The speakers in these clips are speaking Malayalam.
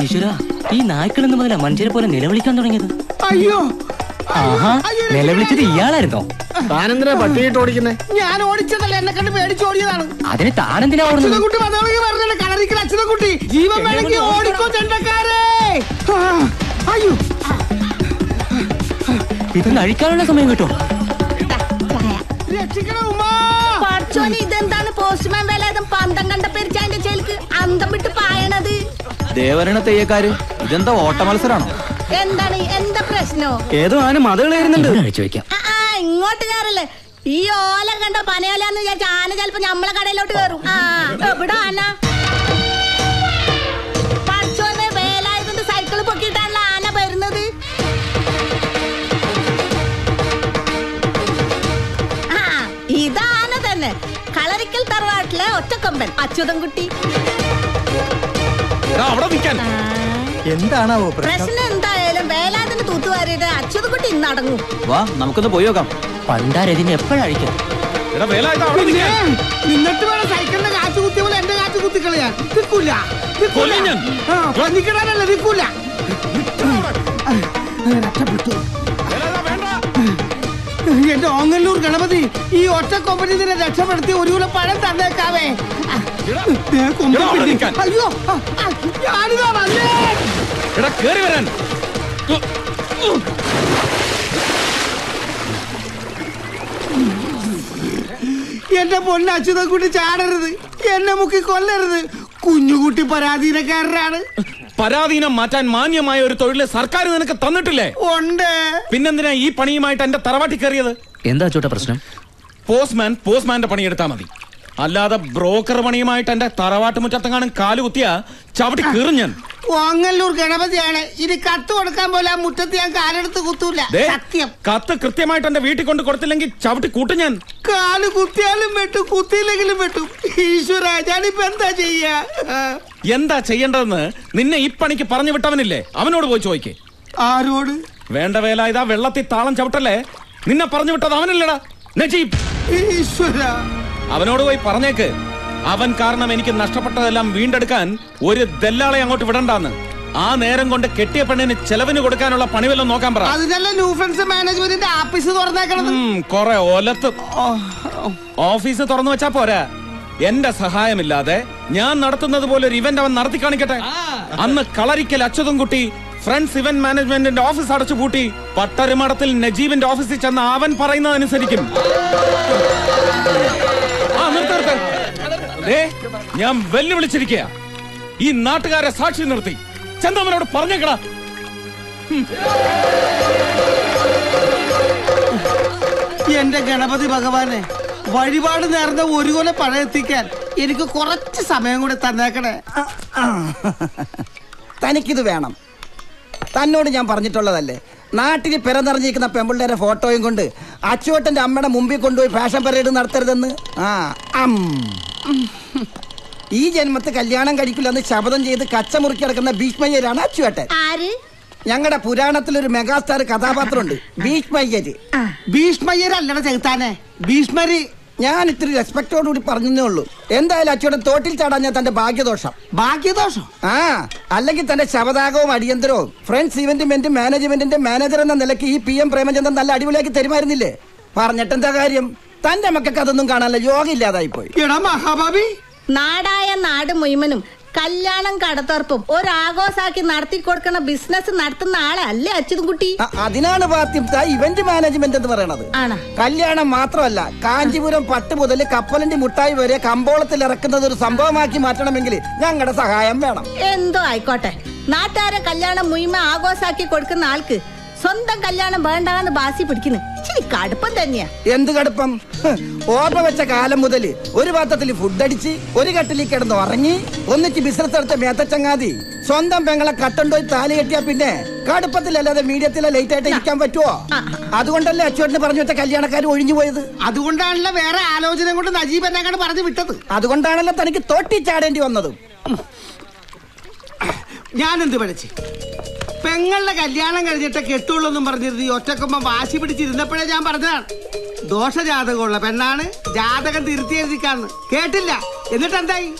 ഈശ്വര ഈ നായ്ക്കളെന്ന് മുതല മനുഷ്യരെ പോലെ നിലവിളിക്കാൻ തുടങ്ങിയത്. അയ്യോ. ആഹാ നിലവിളിച്ചത് ഇയാളായിരുന്നോ? താനെന്തിനാ പട്ടിയിട്ട് ഓടിക്കുന്നേ? ഞാൻ ഓടിച്ചതല്ല എന്നെ കണ്ട് പേടിച്ച് ഓടിയതാണ്. അതിന് താനെന്തിനാ ഓടുന്നത്? കുട്ടി കളറിക്കൽ ജീവൻ വേണമെങ്കിൽ ഓടിക്കോ ചെണ്ടക്കാരെ. അയ്യോ. ഇത് കഴിക്കാനുള്ള സമയം കിട്ടോ രക്ഷിക്കണം ഉമ്മാ. പഠിച്ചോനെ ഇതെന്താണ്? പോസ്റ്റ്മാൻ വേല പന്തം കണ്ട പെരിച്ചാന്റെ ചേലിക്ക് അന്തം വിട്ട് പായണത്. ദേവരണ തെയ്യക്കാര്? ഇതെന്താ ഓട്ട മത്സരാണോ എന്താണ് എന്താ പ്രശ്നോ? ഏതോ ആന ആ, ആ ഇങ്ങോട്ട് കയറല്ലേ. ഈ ഓല കണ്ട പനയോലാന്ന് വിചാരിച്ച ആന ചെലപ്പോ നമ്മളെ കടയിലോട്ട് കയറും. ആ എവിടെ ആന? പഠിച്ചോനെ വേലായുധന്റെ സൈക്കിൾ പൊക്കിയിട്ടാണല്ലോ ആന വരുന്നത്. ആ ഇതാന തന്നെ. കളരിക്കൽ തറവാട്ടിലെ ഒറ്റക്കൊമ്പൻ അച്യുതൻകുട്ടി. അവിടെ നിൽക്കാൻ. എന്താണാവോ പ്രശ്നം? എന്തായാലും വേലാതിന് തൂത്തുവാരിയുടെ അച്യുതൻകുട്ടി ഇന്ന് അടങ്ങും വാ നമുക്കൊന്ന് പോയി നോക്കാം. പണ്ടാരതിന് എപ്പോഴഴിക്കാം നിന്നിട്ട് വേണം സൈക്കിളിന്റെ കുത്തിയ പോലെ എന്റെ നിൽക്കൂല നിൽക്കൂല. രക്ഷപ്പെട്ടു. എന്റെ ഓങ്ങല്ലൂർ ഗണപതി ഈ ഒറ്റ കൊമ്പനി രക്ഷപ്പെടുത്തി ഒരു പഴം തന്നേക്കാവേ അയ്യോ ഞാനിതാ വന്നേ. എടാ കേറി വരാൻ. എന്റെ പൊന്ന അച്യുതൻകുട്ടി ചാടരുത്. എന്നെ മുക്കി കൊല്ലരുത്. കുഞ്ഞുകുട്ടി പരാധീനക്കാരനാണ്. പരാധീനം മാറ്റാൻ മാന്യമായ ഒരു തൊഴിൽ സർക്കാർ നിനക്ക് തന്നിട്ടില്ലേ? ഉണ്ട്. പിന്നെന്തിനാ ഈ പണിയുമായിട്ട് എന്റെ തറവാട്ടി കയറിയത്? എന്താ ചോട്ടാ പ്രശ്നം? പോസ്റ്റ്മാൻ പോസ്റ്റ്മാന്റെ പണിയെടുത്താ മതി. അല്ലാതെ ബ്രോക്കർ പണിയുമായിട്ട് എന്റെ തറവാട്ട് മുറ്റത്തെങ്ങാനും കാൽ കുത്തിയ ചവിട്ടി കീറും ഞാൻ. ഗണപതിയാണ്. ഇത് കത്ത് കൊടുക്കാൻ പോലെ ആ മുറ്റത്ത് ഞാൻ കാലെടുത്ത് കുത്തൂല. സത്യം. കത്ത് കൃത്യമായിട്ട് എന്റെ വീട്ടിൽ കൊണ്ട് കൊടുത്തില്ലെങ്കിൽ ചവിട്ടി കൂട്ടും ഞാൻ. കാൽ കുത്തിയാലും വെട്ടും കുത്തിയില്ലെങ്കിലും വെട്ടും. ഈശ്വര ഞാനിപ്പോ എന്താ ചെയ്യാ? എന്താ ചെയ്യേണ്ടതെന്ന് നിന്നെ ഈ പണിക്ക് പറഞ്ഞു വിട്ടവനില്ലേ? അവനോട് പോയി ചോദിക്കേ. ആരോട്? വേണ്ട വേല ഇതാ വെള്ളത്തിൽ താളം ചവിട്ടല്ലേ? നിന്നെ പറഞ്ഞു വിട്ടത് അവനല്ലടാ. നജീബ്. ഈശ്വര. അവനോട് പോയി പറഞ്ഞേക്ക്. അവൻ കാരണം എനിക്ക് നഷ്ടപ്പെട്ടതെല്ലാം വീണ്ടെടുക്കാൻ ഒരു ദല്ലാളെ അങ്ങോട്ട് വിടണ്ടാന്ന്. ആ നേരം കൊണ്ട് കെട്ടിയ പെണ്ണിന് ചെലവിന് കൊടുക്കാനുള്ള പണിവെല്ലാം നോക്കാൻ പറ. അതിനല്ല ന്യൂ ഫ്രണ്ട്സ് മാനേജ്മെന്റിന്റെ ഓഫീസ് തുറന്നേക്കണം ഉം, കൊറേ ഒലത്ത് ഓഫീസ് തുറന്നു വെച്ചാ പോരാ. എന്റെ സഹായമില്ലാതെ ഞാൻ നടത്തുന്നത് പോലെ ഒരു ഇവന്റ് അവൻ നടത്തി കാണിക്കട്ടെ. അന്ന് കളരിക്കൽ അച്യുതം കുട്ടി ഫ്രണ്ട്സ് ഇവന്റ് മാനേജ്മെന്റിന്റെ ഓഫീസ് അടച്ചു പൂട്ടി. പട്ടരുമടത്തിൽ നജീബിന്റെ ഓഫീസിൽ ചെന്ന് അവൻ പറയുന്നതനുസരിക്കും. ആ നിർത്ത് നിർത്ത്. ദേ, ഞാൻ വെല്ലുവിളിച്ചിരിക്കുക ഈ നാട്ടുകാരെ സാക്ഷി നിർത്തി. ചന്ദമനോട് പറഞ്ഞേക്കടാ. എന്റെ ഗണപതി ഭഗവാനെ വഴിപാട് നേർന്ന ഒരു കൊല പഴയെത്തിക്കാൻ എനിക്ക് കുറച്ച് സമയം കൂടി തന്നേക്കണേ. തനിക്കിത് വേണം. തന്നോട് ഞാൻ പറഞ്ഞിട്ടുള്ളതല്ലേ? നാട്ടിൽ പിറന്നിറങ്ങിയിരിക്കുന്ന പെമ്പിള്ളേരെ ഫോട്ടോയും കൊണ്ട് അച്ചുവട്ടന്റെ അമ്മയുടെ മുമ്പിൽ കൊണ്ടുപോയി ഫാഷൻ പരേഡ് നടത്തരുതെന്ന്? ആ അം. ഈ ജന്മത്ത് കല്യാണം കഴിക്കില്ല എന്ന് ശപഥം ചെയ്ത് കച്ചമുറുക്കി കിടക്കുന്ന ഭീഷ്മയ്യരാണ് അച്ചുവേട്ടൻ. ഞങ്ങളുടെ പുരാണത്തിൽ ഒരു മെഗാസ്റ്റാർ കഥാപാത്രമുണ്ട് ഭീഷ്മയ്യര്. ഭീഷ്മയ്യരല്ലട ചെകുത്താനെ. ഭീഷ്മര് ഞാൻ ഇത്തിരി റെസ്പെക്ടോടുകൂടി പറഞ്ഞേ ഉള്ളൂ. എന്തായാലും അച്ചോടെ തോട്ടിൽ ചാടാൻ ഞാൻ തന്റെ ഭാഗ്യദോഷം. ഭാഗ്യദോഷം? ആ അല്ലെങ്കിൽ തന്റെ ശവദാഗവും അടിയന്തരവും. ഫ്രണ്ട്സ് ഇവന്റ് മാനേജ്മെന്റിന്റെ മാനേജർ എന്ന നിലയ്ക്ക് ഈ പി എം പ്രേമചന്ദ്രൻ നല്ല അടിപൊളിയാക്കി തരുമായിരുന്നില്ലേ? പറഞ്ഞിട്ടെന്താ കാര്യം? തന്റെ മക്കൾക്ക് അതൊന്നും കാണാനല്ല യോഗം ഇല്ലാതായി പോയി നാടായ നാട് മുഴുവനും കല്യാണം കടത്തർപ്പും ഒരാഘോഷാക്കി നടത്തി കൊടുക്കണ ബിസിനസ് നടത്തുന്ന ആളെ അല്ലേ അച്യുതൻകുട്ടി അതിനാണ് ഇവന്റ് മാനേജ്മെന്റ് എന്ന് പറയണത്. കല്യാണം മാത്രമല്ല കാഞ്ചിപുരം പട്ട് മുതൽ കപ്പലിന്റെ മുട്ടായി വരെ കമ്പോളത്തിൽ ഇറക്കുന്നത് ഒരു സംഭവമാക്കി മാറ്റണമെങ്കിൽ ഞങ്ങളുടെ സഹായം വേണം. എന്തോ ആയിക്കോട്ടെ. നാട്ടുകാരെ കല്യാണം മുയിമ ആഘോഷാക്കി കൊടുക്കുന്ന ആൾക്ക് സ്വന്തം കല്യാണം വേണ്ടാന്ന് ബാസി പിടിക്കുന്നു. ഇച്ചിരി കടുപ്പം തന്നെയാ. എന്ത് കടുപ്പം? ഓർമ്മ വെച്ച കാലം മുതൽ ഒരു പാത്രത്തിൽ ഫുഡ് അടിച്ച് ഒരു കട്ടിലിൽ കിടന്ന് ഉറങ്ങി ഒന്നിച്ച് ബിസിനസ് എടുത്ത മേത്തച്ചങ്ങാതി സ്വന്തം പെങ്ങളെ കട്ടണ്ടോയി താലി കെട്ടിയാ പിന്നെ കടുപ്പത്തിലല്ലാതെ മീഡിയത്തിലെ ലേറ്റ് ആയിട്ട് ഇരിക്കാൻ പറ്റുമോ അതുകൊണ്ടല്ലേ അച്ചുവേട്ടന് പറഞ്ഞു വെച്ച കല്യാണക്കാർ ഒഴിഞ്ഞു പോയത്? അതുകൊണ്ടാണല്ലോ വേറെ ആലോചന കൊണ്ട് നജീബ് എന്നെ പറഞ്ഞു വിട്ടത്. അതുകൊണ്ടാണല്ലോ തനിക്ക് തോട്ടി ചാടേണ്ടി വന്നതും. ഞാൻ എന്ത് പഠിച്ച്? പെങ്ങളുടെ കല്യാണം കഴിഞ്ഞിട്ട് കെട്ടുള്ളൂ എന്നും പറഞ്ഞിരുന്നു. ഈ ഒറ്റക്കൊമ്പം വാശി പിടിച്ചിരുന്നപ്പോഴേ ഞാൻ പറഞ്ഞതാണ്. ദോഷജാതകമുള്ള പെണ്ണാണ് ജാതകം തിരുത്തി എഴുതിക്കാന്ന്. കേട്ടില്ല. എന്നിട്ട് എന്തായി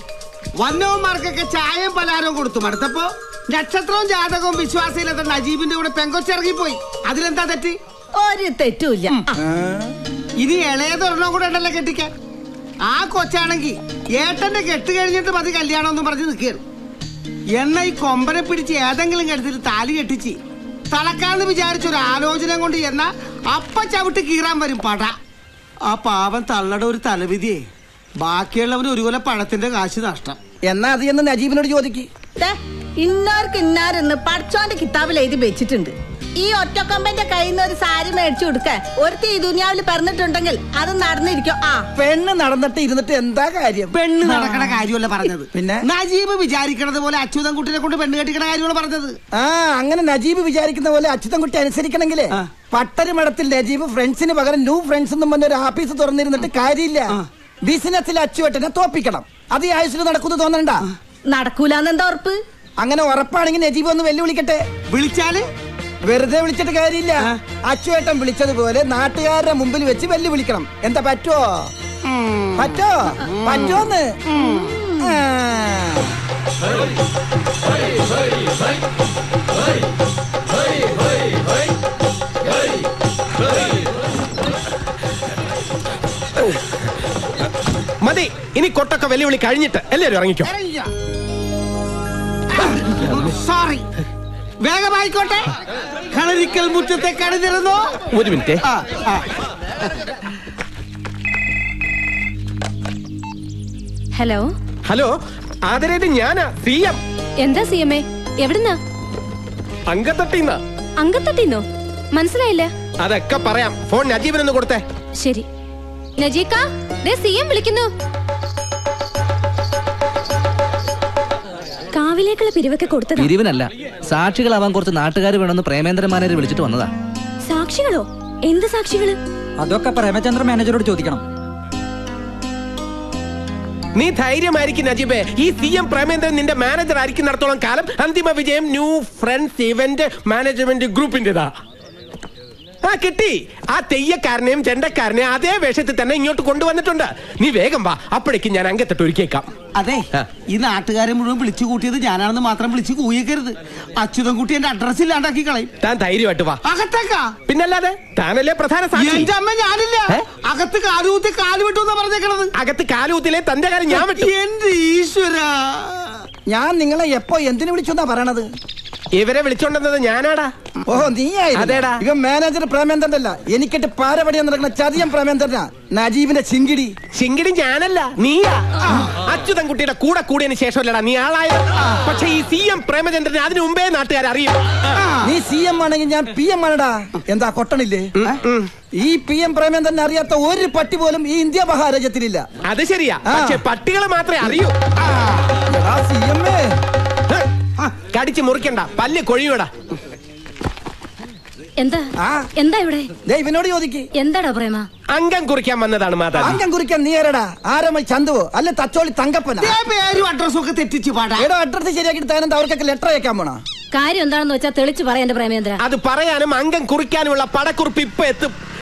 വന്നവന്മാർക്കൊക്കെ ചായയും പലഹാരവും കൊടുത്തു. മടുത്തപ്പോ നക്ഷത്രവും ജാതകവും വിശ്വാസയില്ലാത്ത നജീബിന്റെ കൂടെ പെങ്കൊച്ചിറങ്ങിപ്പോയി. അതിലെന്താ തെറ്റ്? ഒരു തെറ്റുമില്ല. ഇനി ഇനി ഇളയതൊരെണ്ണം കൂടെ ഉണ്ടല്ലോ കെട്ടിക്കാൻ. ആ കൊച്ചാണെങ്കിൽ ഏട്ടന്റെ കെട്ട് കഴിഞ്ഞിട്ട് മതി കല്യാണം ഒന്നും പറഞ്ഞ് നിൽക്കുകയാണ്. എന്ന ഈ കൊമ്പനെ പിടിച്ച് ഏതെങ്കിലും കരുത്തിൽ താലി കെട്ടിച്ച്. തളക്കാന്ന് വിചാരിച്ച ഒരു ആലോചന കൊണ്ട് എന്ന അപ്പ ചവിട്ട് കീറാൻ വരും പട. ആ പാവം തള്ളട ഒരു തലവിധിയെ. ബാക്കിയുള്ളവന് ഒരു കൊല പഴത്തിന്റെ കാശ് നഷ്ടം. എന്നാ അത് എന്ന് നജീബിനോട് ചോദിക്ക്. ദേ, ഇന്നാർക്ക് ഇന്നാരെന്ന് പഠിച്ചോന്റെ കിതാബിൽ എഴുതി വെച്ചിട്ടുണ്ട്. ഈ ഒറ്റക്കൊമ്പന്റെ കയ്യിൽ നിന്ന് ഒരു സാരി മേടിച്ചു കൊടുക്കാൻ ഒരുത്തി ഈ ദുനിയാവിൽ പറഞ്ഞിട്ടുണ്ടെങ്കിൽ അത് നടന്നിരിക്കും. ആ. പെണ്ണ് നടന്നിട്ട് ഇരുന്നിട്ട് എന്താ കാര്യം? പെണ്ണ് നടക്കണ കാര്യമല്ല പറഞ്ഞത്. പിന്നെ? നജീബ് വിചാരിക്കണത് പോലെ അച്യുതൻ കുട്ടിനെ കൊണ്ട് പെണ്ണ് കെട്ടിക്കണ കാര്യമാണ് പറഞ്ഞത്. ആ അങ്ങനെ നജീബ് വിചാരിക്കുന്ന പോലെ അച്യുതൻകുട്ടി അനുസരിക്കണമെങ്കിലേ ആ. പട്ടരി നജീബ് ഫ്രണ്ട്സിന് പകരം ന്യൂ ഫ്രണ്ട്സ് എന്നും പറഞ്ഞ ഒരു ഓഫീസ് തുറന്നിരുന്നിട്ട് കാര്യമില്ല. ബിസിനസ്സിൽ അച്ചുവട്ടനെ തോപ്പിക്കണം. അത് ഈ ആയുസിൽ നടക്കുന്നു തോന്നണ്ട. നടക്കൂലെന്താ ഉറപ്പ്? അങ്ങനെ ഉറപ്പാണെങ്കിൽ നജീബ് ഒന്ന് വെല്ലുവിളിക്കട്ടെ. വിളിച്ചാൽ? വെറുതെ വിളിച്ചിട്ട് കാര്യമില്ല. അച്ചുവേട്ടൻ വിളിച്ചതുപോലെ നാട്ടുകാരുടെ മുമ്പിൽ വെച്ച് വെല്ലു വിളിക്കണം എന്താ പറ്റോ? പറ്റോ പറ്റോന്ന്. മതി ഇനി കൊട്ടൊക്കെ വെല്ലുവിളി കഴിഞ്ഞിട്ട് എല്ലാവരും ഇറങ്ങിക്കോ. സോറി വേഗമായിക്കോട്ടെ. കളരിക്കൽ മുറ്റത്തെ കണിതിരുന്നു ഒരു മിനിറ്റ്. ഹലോ. ഹലോ ആദരേത് ഞാനാ സി എം. എന്താ സി എം എ? എവിടുന്നാ? അങ്കത്തട്ടിന്ന്. അങ്കത്തട്ടിന്നോ? മനസ്സിലായില്ല. അതൊക്കെ പറയാം. ഫോൺ നജീബിനൊന്ന് കൊടുത്തേ. ശരി. നജീക്ക ദേ സി എം വിളിക്കുന്നു. കാവിലേക്കുള്ള പിരിവൊക്കെ കൊടുത്തത്? പിരിവിനല്ല. സാക്ഷികളാവാൻ കുറച്ച് നാട്ടുകാർ വേണമെന്ന് പ്രേമേന്ദ്ര മാനേജർ വിളിച്ചിട്ട് വന്നതാ. സാക്ഷികളോ? എന്ത് സാക്ഷികൾ? അതൊക്കെ പ്രേമചന്ദ്ര മാനേജറോട് ചോദിക്കണം. നീ ധൈര്യമായിരിക്കും നജീബേ. ഈ സി എം പ്രേമേന്ദ്രൻ നിന്റെ മാനേജർ ആയിരിക്കും നടത്തോളം കാലം അന്തിമ വിജയം ന്യൂ ഫ്രണ്ട്സ് ഇവന്റ് മാനേജ്മെന്റ് ഗ്രൂപ്പിന്റേതാ. ആ കിട്ടി. ആ തെയ്യക്കാരനെയും ചെണ്ടക്കാരനെയും അതേ വേഷത്തിൽ തന്നെ ഇങ്ങോട്ട് കൊണ്ടുവന്നിട്ടുണ്ട്. നീ വേഗം വാ അപ്പോഴേക്ക് ഞാൻ അങ്കത്തിട്ട് ഒരുക്കിയേക്കാം. അതെ ഈ നാട്ടുകാരെ മുഴുവൻ വിളിച്ചു കൂട്ടിയത് ഞാനാണെന്ന് മാത്രം വിളിച്ചു കൂയിക്കരുത്. അച്യുതൻ കുട്ടി എന്റെ അഡ്രസ് ഇല്ലാണ്ടാക്കി കളയും. താൻ ധൈര്യമായിട്ട് വാ. അകത്തേക്കാ. പിന്നല്ലാതെ താനല്ലേ പ്രധാന എന്റെ അമ്മ ഞാനില്ല? അകത്ത് കാലുകുത്തി കാൽ വിട്ടു എന്നാ പറഞ്ഞേക്കണത്. അകത്ത് കാലുകൂത്തിലെ തന്റെ കാര്യം ഞാൻ വിട്ടു. എന്റെ ഈശ്വര. ഞാൻ നിങ്ങളെ എപ്പോ എന്തിനു വിളിച്ചെന്നാ പറയണത്? ഇവരെ വിളിച്ചോണ്ടെന്നത് ഞാനാടാ. ഓ നീ അതേടാ. ഇവൻ മാനേജർ പ്രേമേന്ദ്രൻ അല്ല എനിക്കിട്ട് പാരപടിയാൻ നടക്കുന്ന ചതിയം പ്രേമേന്ദ്രനാ. നജീബിന്റെ ചിങ്കിടി. ചിങ്കിടി ഞാനല്ല നീയാ. അച്യുതൻ കുട്ടിയുടെ കൂടെ കൂടിയതിന് ശേഷമല്ലടാ നീ ആളായത്. പക്ഷെ ഈ സി എം പ്രേമചന്ദ്രൻ അതിനു മുമ്പേ നാട്ടുകാർ അറിയും. നീ സി എം ആണെങ്കിൽ ഞാൻ പി എം ആണടാ. എന്താ കൊട്ടണില്ലേ? ഈ പി എം പ്രേമേന്ദ്രൻ അറിയാത്ത ഒരു പട്ടി പോലും ഈ ഇന്ത്യ മഹാരാജ്യത്തിലില്ല. അത് ശരിയാ. പക്ഷെ പട്ടികളെ മാത്രമേ അറിയൂ. C M. കടിച്ച് മുറിക്കണ്ട. പല്ല് കൊഴിയൂടാ. എന്താ? എന്താ ഇവിടെ? ഇവനോട് ചോദിക്ക്. എന്താടാ പ്രേമ? അംഗം കുറിക്കാൻ വന്നതാണ് മാതാ അംഗം കുറിക്കാൻ നീ ആരടാ? ആരമ്മ ചന്തുവോ? അല്ലെ തച്ചോളി തങ്കപ്പന? ദേ പേരും അഡ്രസ്സും ഒക്കെ തെറ്റിച്ച് പാടാ. അഡ്രസ് ശരിയാക്കി താനെന്താ? അവർക്കൊക്കെ ലെറ്റർ അയക്കാൻ പോണോ? കാര്യം എന്താണെന്ന് വെച്ചാൽ തെളിച്ച് പറയാ എന്റെ പ്രേമേന്ദ്ര. അത് പറയാനും അംഗം കുറിക്കാനുമുള്ള പടക്കുറിപ്പ് ഇപ്പൊ എത്തും.